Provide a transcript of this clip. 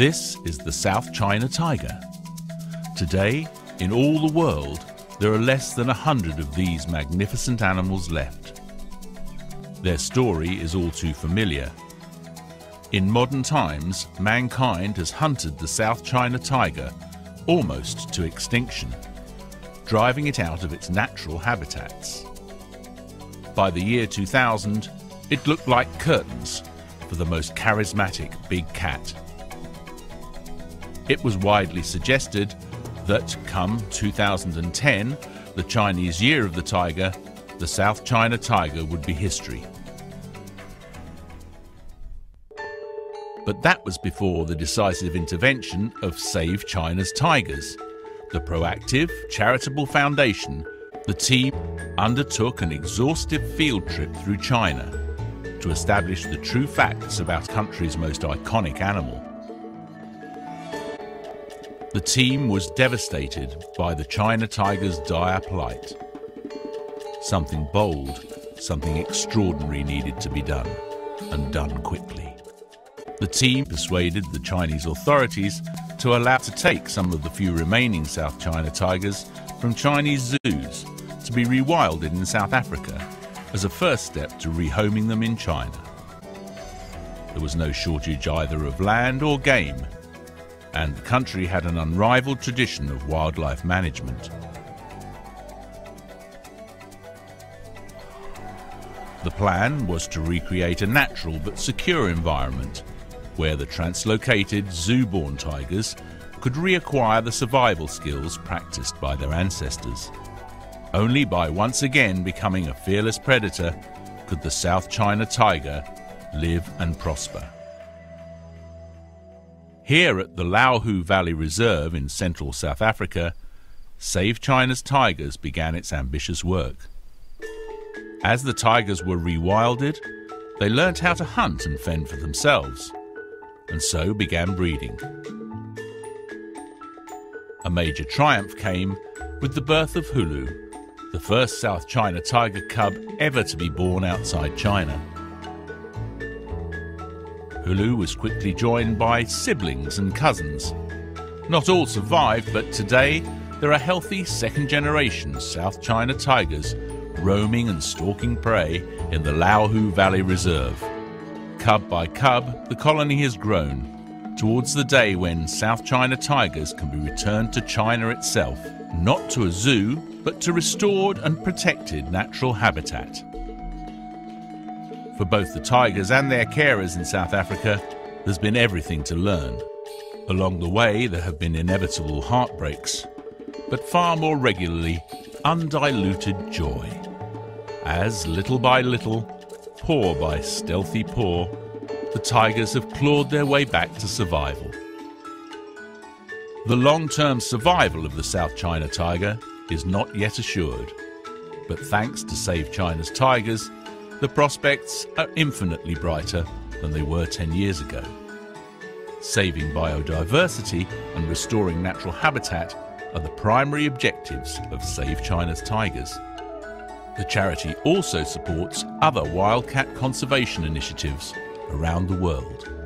This is the South China tiger. Today, in all the world, there are less than a hundred of these magnificent animals left. Their story is all too familiar. In modern times, mankind has hunted the South China tiger almost to extinction, driving it out of its natural habitats. By the year 2000, it looked like curtains for the most charismatic big cat. It was widely suggested that come 2010, the Chinese Year of the Tiger, the South China tiger would be history. But that was before the decisive intervention of Save China's Tigers, the proactive charitable foundation. The team undertook an exhaustive field trip through China to establish the true facts about country's most iconic animal. The team was devastated by the China tiger's dire plight. Something bold, something extraordinary needed to be done, and done quickly. The team persuaded the Chinese authorities to allow to take some of the few remaining South China tigers from Chinese zoos to be rewilded in South Africa as a first step to rehoming them in China. There was no shortage either of land or game and the country had an unrivaled tradition of wildlife management. The plan was to recreate a natural but secure environment where the translocated zoo-born tigers could reacquire the survival skills practiced by their ancestors. Only by once again becoming a fearless predator could the South China tiger live and prosper. Here at the Lao Hu Valley Reserve in central South Africa, Save China's Tigers began its ambitious work. As the tigers were rewilded, they learnt how to hunt and fend for themselves, and so began breeding. A major triumph came with the birth of Hulu, the first South China tiger cub ever to be born outside China. Hulu was quickly joined by siblings and cousins. Not all survived, but today there are healthy second generation South China tigers roaming and stalking prey in the Lao Hu Valley Reserve. Cub by cub, the colony has grown towards the day when South China tigers can be returned to China itself, not to a zoo, but to restored and protected natural habitat. For both the tigers and their carers in South Africa, there's been everything to learn. Along the way, there have been inevitable heartbreaks, but far more regularly, undiluted joy. As little by little, paw by stealthy paw, the tigers have clawed their way back to survival. The long term survival of the South China tiger is not yet assured, but thanks to Save China's tigers, the prospects are infinitely brighter than they were 10 years ago. Saving biodiversity and restoring natural habitat are the primary objectives of Save China's Tigers. The charity also supports other wildcat conservation initiatives around the world.